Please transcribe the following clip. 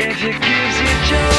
if it gives you joy.